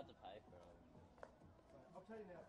hard to pay for. I'll tell you now,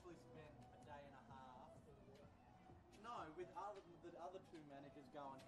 literally spent a day and a half. No, with other the other two managers going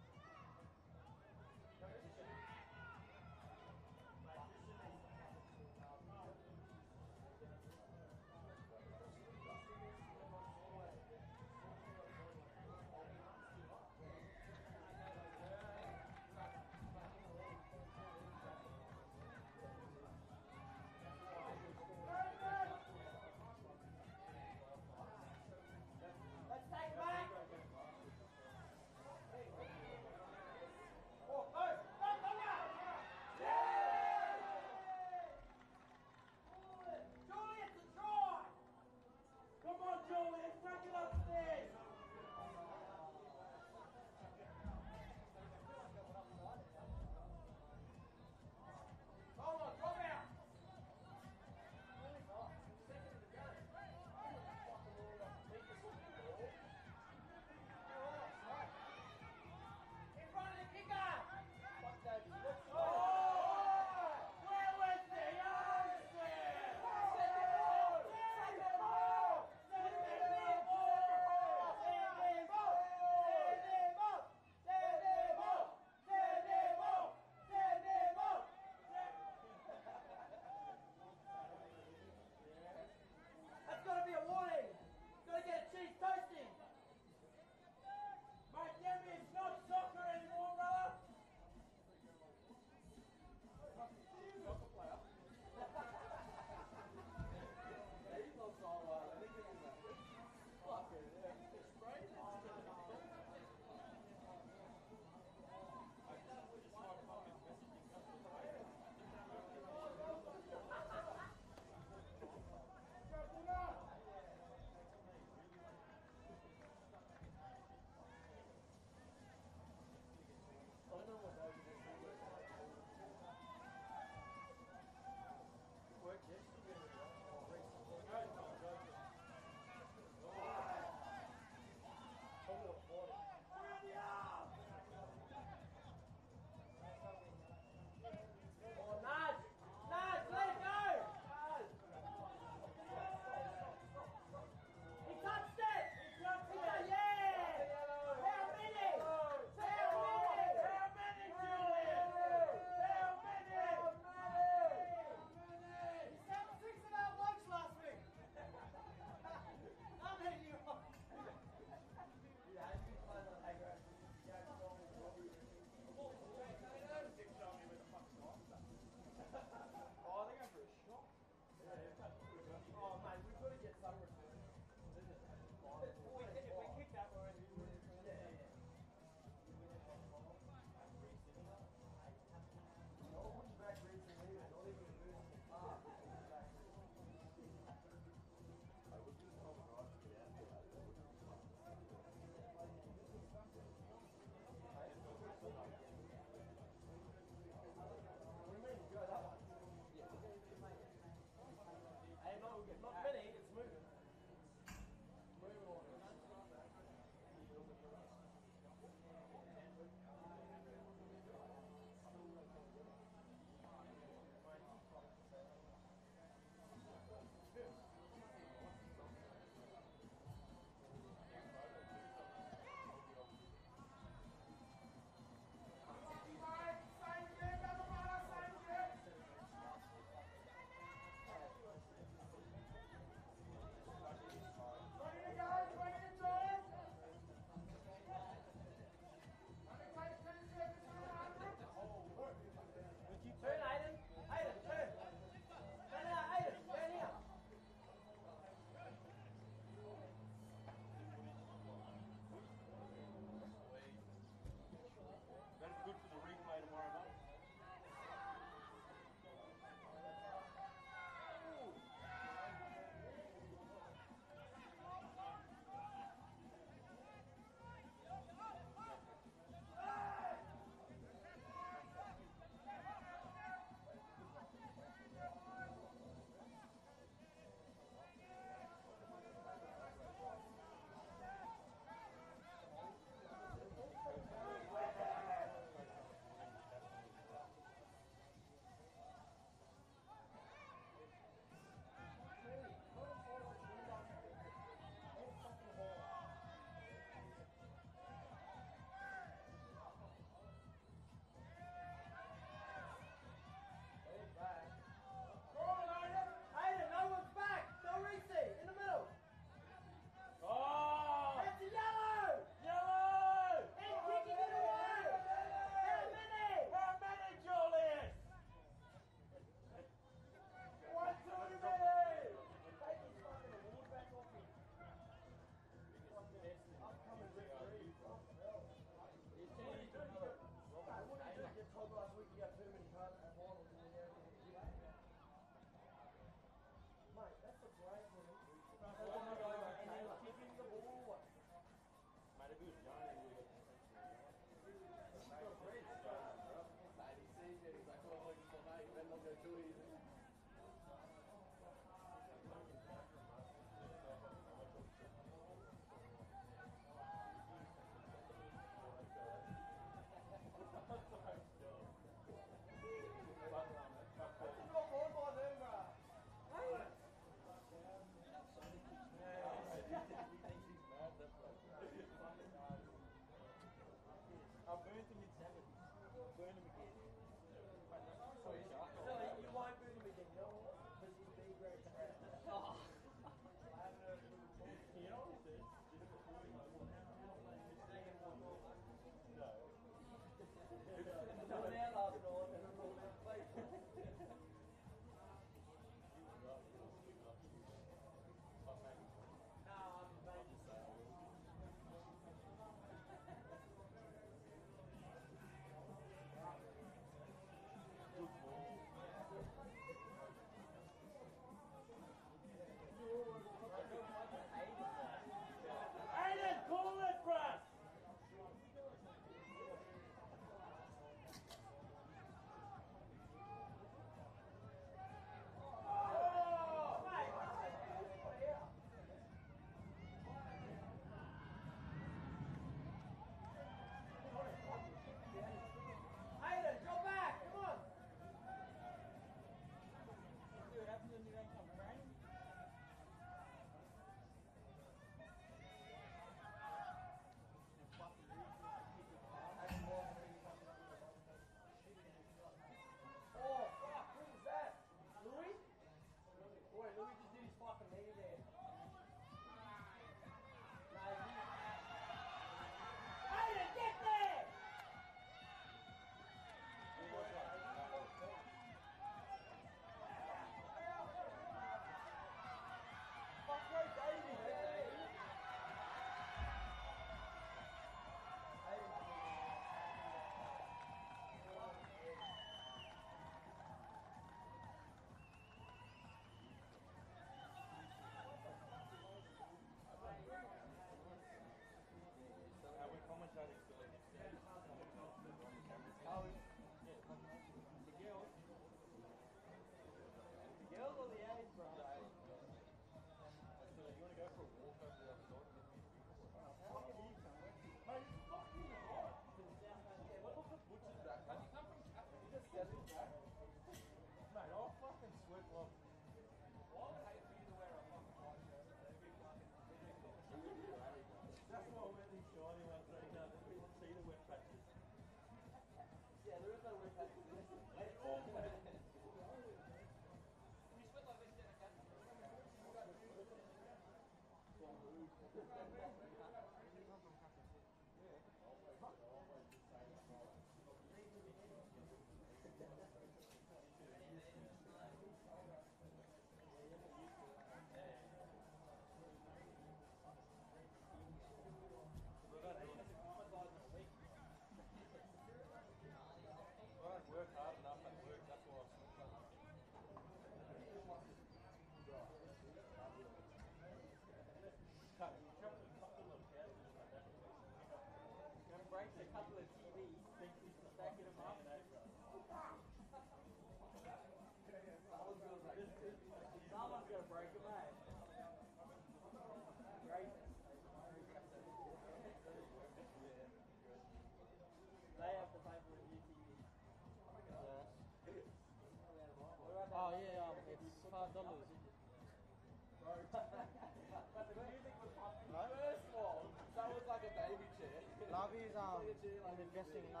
The a- dressing Yeah.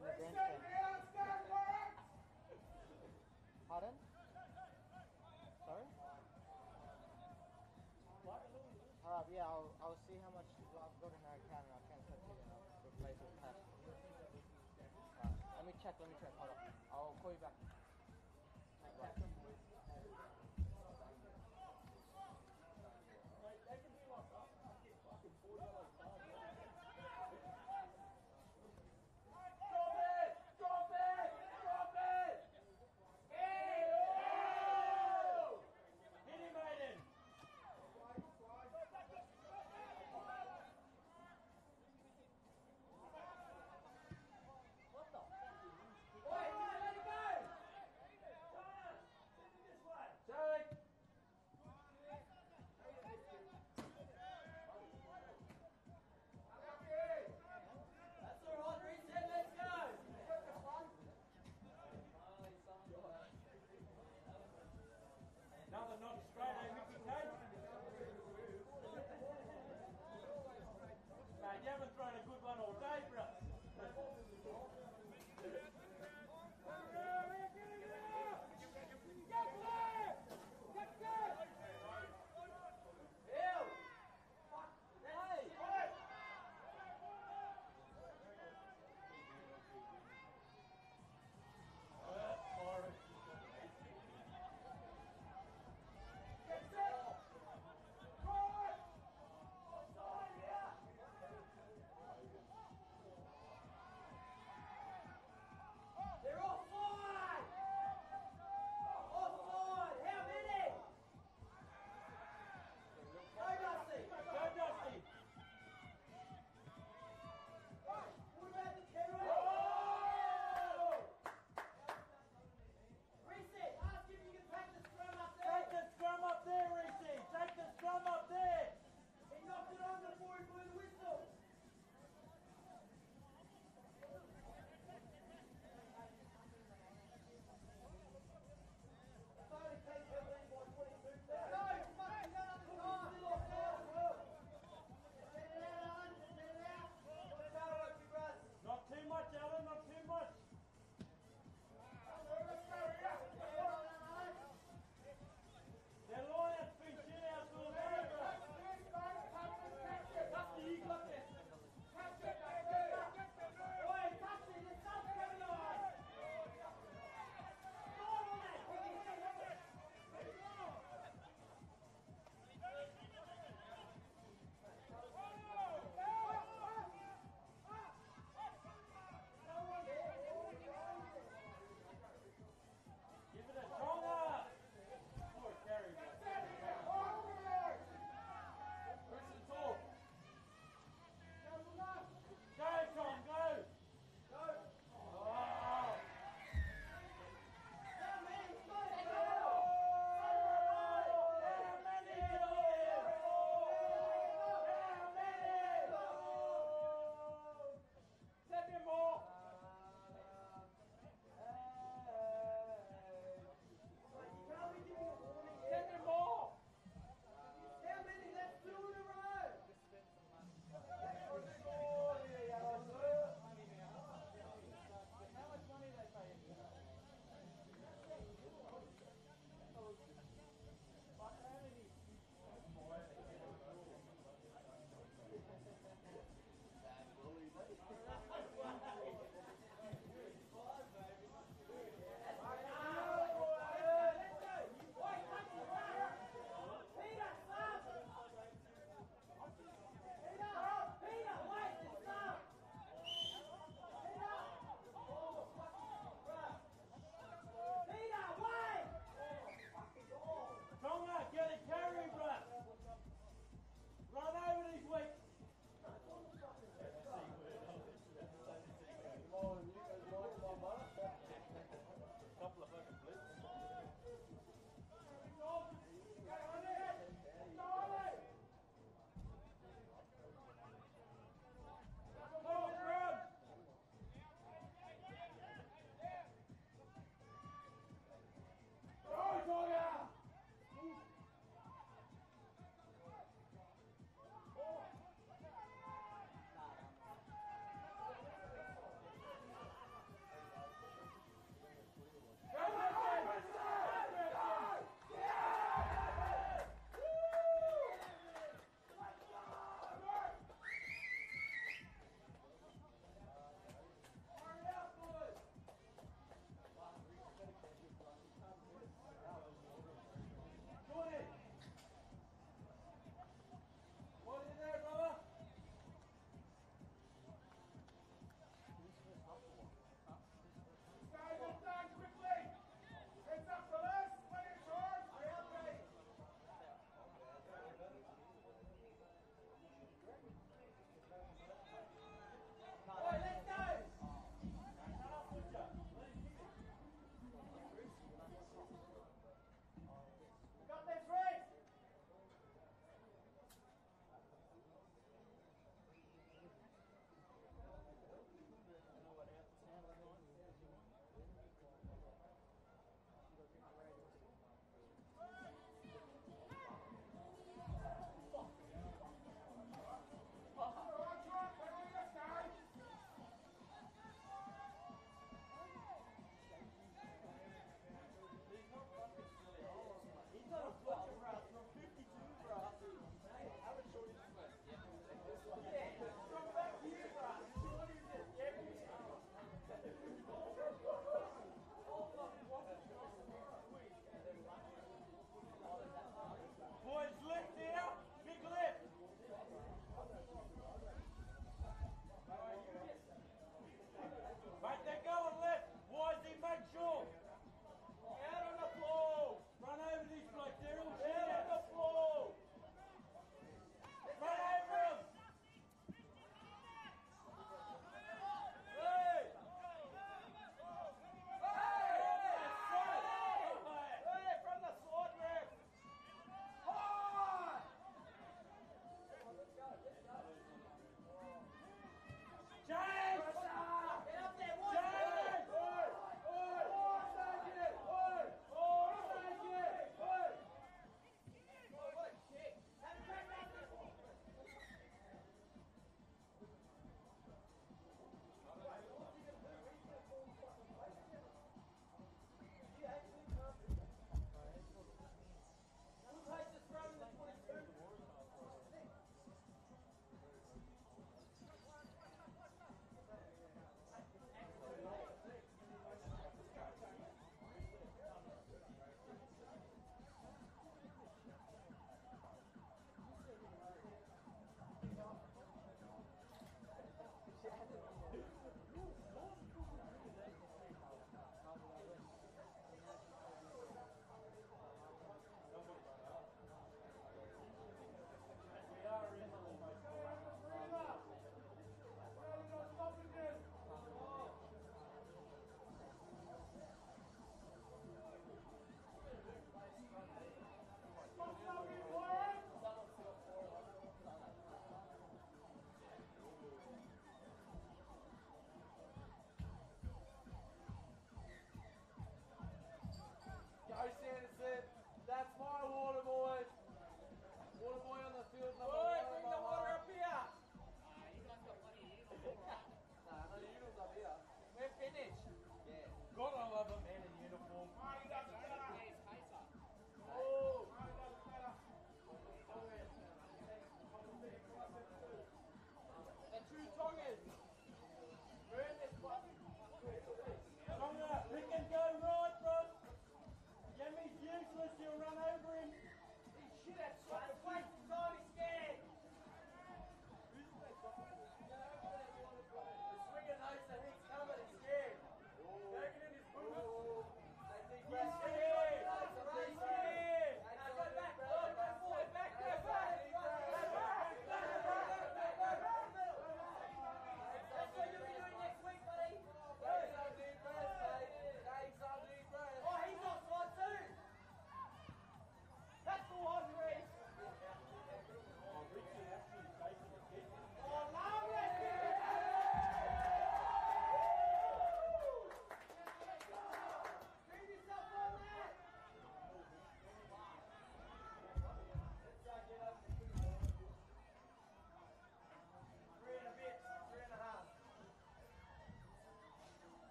in the grandstand.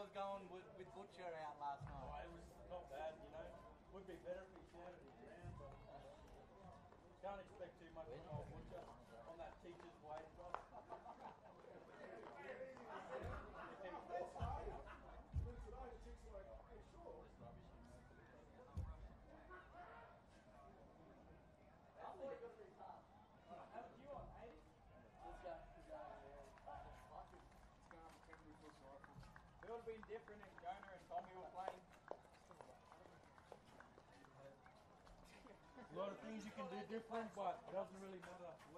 was going with, with Butcher out last night? Oh, it was not bad, you know. Would be better if he shouted it around, but uh, can't expect too much. something different if Garner and Tommy were playing? A lot of things you can do different, but it doesn't really matter.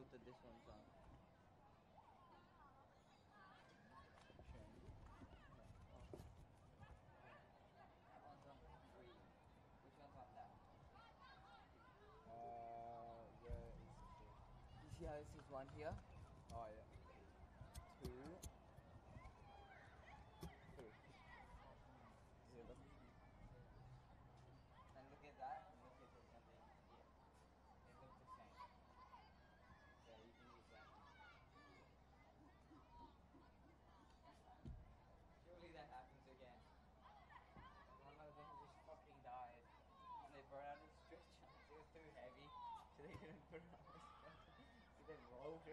this You see how this is one here?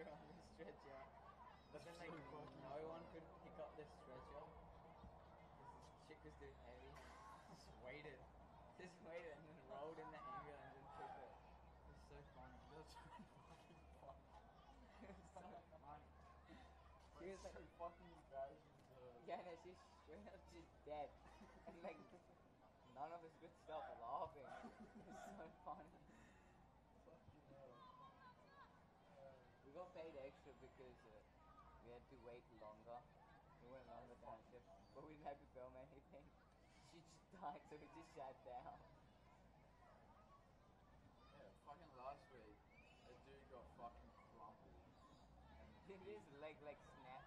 doctor on the stretcher. But then like no one could pick up the stretcher. This chick was doing heavy. Just waited. Just waited and then rolled in the ambulance and took it. It was so funny. That's fucking funny. it was so funny. She was like, fucking. Yeah, no, she's straight up just dead. film anything. She just died, so we just shut down. Yeah, fucking last week, a dude got fucking crumpled. Did his leg like snap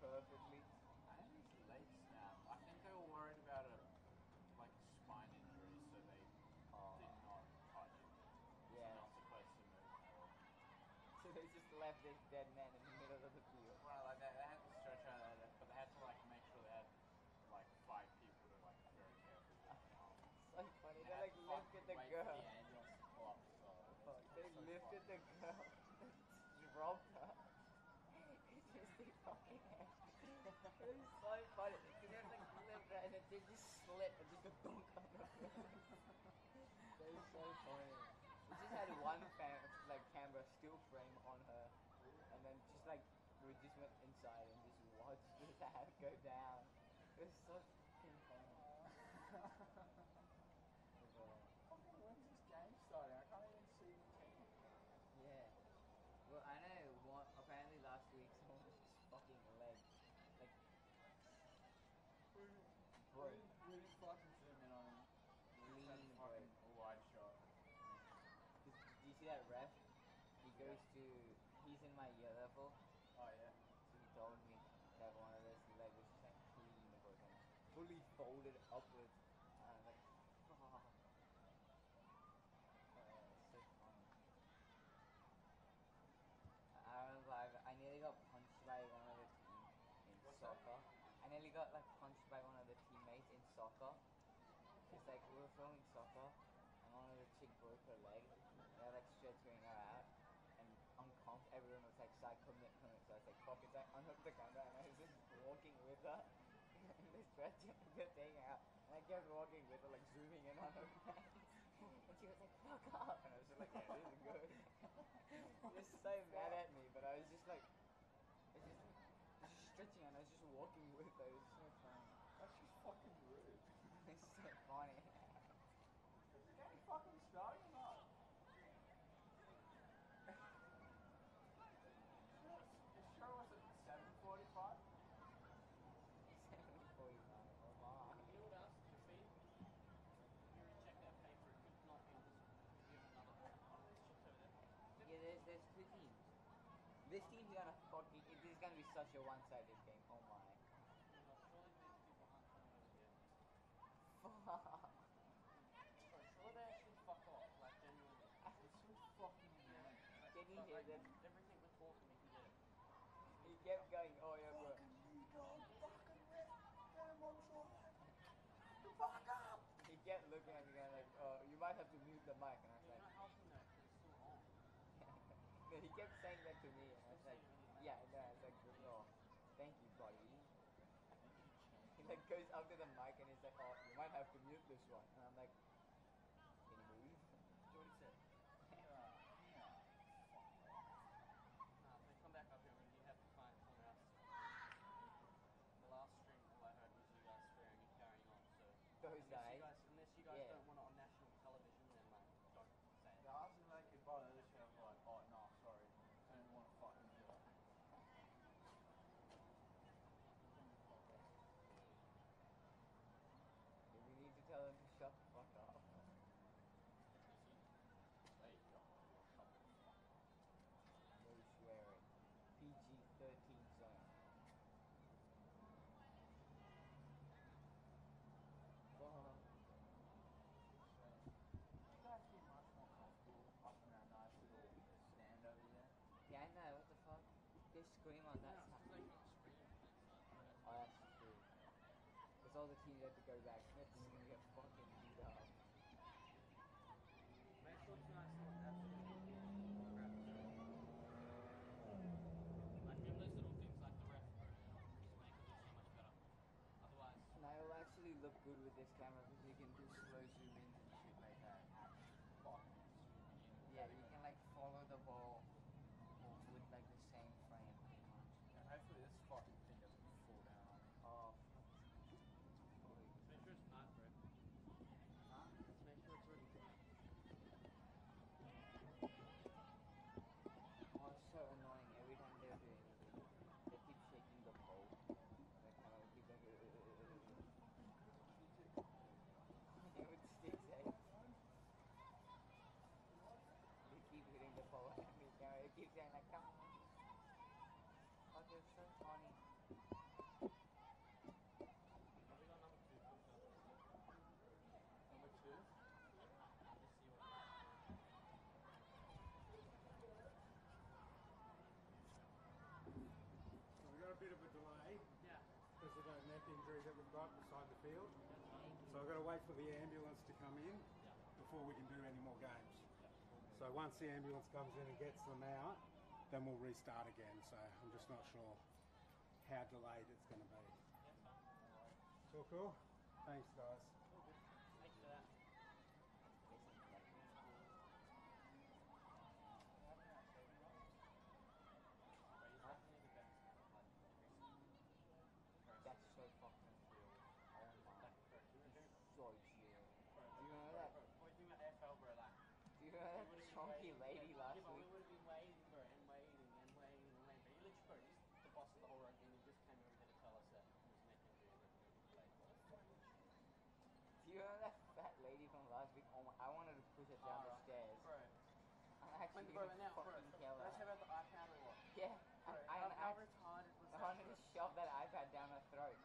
perfectly? I think his leg snapped. I think they were worried about a like spine injury, so they oh. did not touch him. Yeah. Not supposed to move. So they just left this dead man in down. It was so good, good thing out. And I kept walking with her, like zooming in on her And she was like, fuck off!" And I was just like, yeah, this is good. she was so mad at me, but I was just like, your one-sided game. Oh my. Fuck. Fuck off, like. It's so fucking. Can you hear them? Everything was talking, he kept going, oh yeah, bro. Fuck up! He kept looking at me and like, oh, you might have to mute the mic. And I was like, no, he kept saying that to me. goes under the mic and he's like, oh, you might have to mute this one. And I'm like, had to go back. Smith is going to get fucking beat up. I mean, little things like the ref just make it look so much better. Otherwise... And I'll actually look good with this camera right beside the field. So I've got to wait for the ambulance to come in before we can do any more games. So once the ambulance comes in and gets them out, then we'll restart again. So I'm just not sure how delayed it's going to be. Cool? Thanks, guys. I'm burning out. Let's have the iPad or what? Yeah, I, I, I, I, I, I wanted to shove that? iPad down her throat.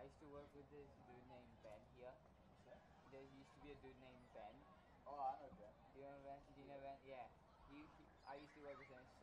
I used to work with this see what everything is.